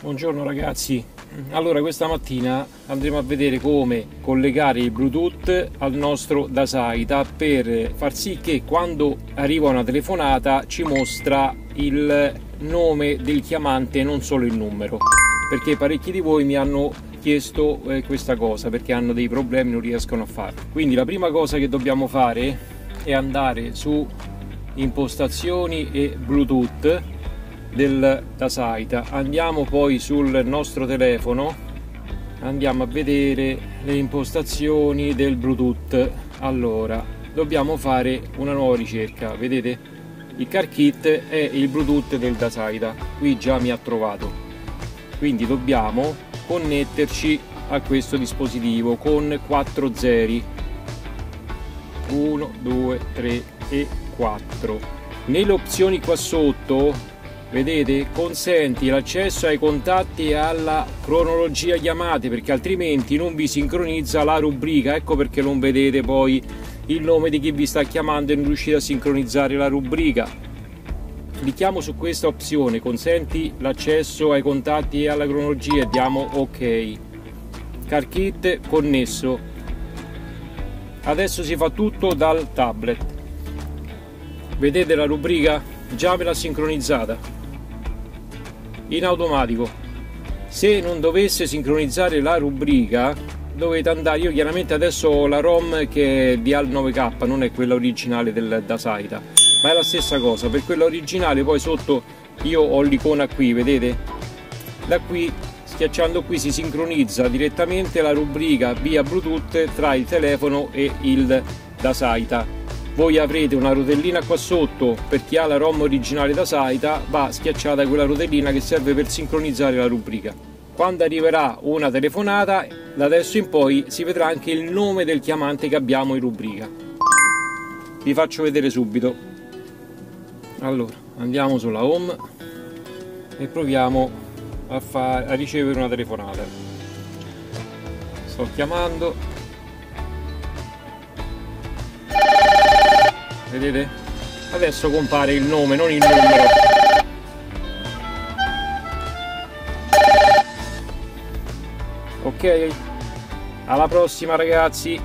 Buongiorno ragazzi, allora questa mattina andremo a vedere come collegare il Bluetooth al nostro Dasaita per far sì che quando arriva una telefonata ci mostra il nome del chiamante e non solo il numero. Perché parecchi di voi mi hanno chiesto eh, questa cosa perché hanno dei problemi non riescono a farlo. Quindi la prima cosa che dobbiamo fare è andare su impostazioni e Bluetooth del Dasaita andiamo poi sul nostro telefono. Andiamo a vedere le impostazioni del Bluetooth. Allora dobbiamo fare una nuova ricerca vedete? Il car kit è il Bluetooth del Dasaita qui già mi ha trovato. Quindi dobbiamo connetterci a questo dispositivo con 4 zeri. 1 2 3 e 4 nelle opzioni qua sotto vedete consenti l'accesso ai contatti e alla cronologia chiamate perché altrimenti non vi sincronizza la rubrica. Ecco perché non vedete poi il nome di chi vi sta chiamando e non riuscite a sincronizzare la rubrica. Clicchiamo su questa opzione consenti l'accesso ai contatti e alla cronologia e diamo ok. Car kit connesso. Adesso si fa tutto dal tablet. Vedete la rubrica? Già me l'ha sincronizzata in automatico. Se non dovesse sincronizzare la rubrica dovete andare. Io chiaramente adesso ho la ROM che è di AL9K non è quella originale del Dasaita ma è la stessa cosa per quella originale poi sotto io ho l'icona qui vedete? Da qui schiacciando qui si sincronizza direttamente la rubrica via bluetooth tra il telefono e il Dasaita voi avrete una rotellina qua sotto. Per chi ha la ROM originale da Saita va schiacciata quella rotellina che serve per sincronizzare la rubrica. Quando arriverà una telefonata da adesso in poi si vedrà anche il nome del chiamante che abbiamo in rubrica. Vi faccio vedere subito. Allora andiamo sulla home e proviamo a, fare, a ricevere una telefonata. Sto chiamando vedete? Adesso compare il nome non il numero. Ok alla prossima ragazzi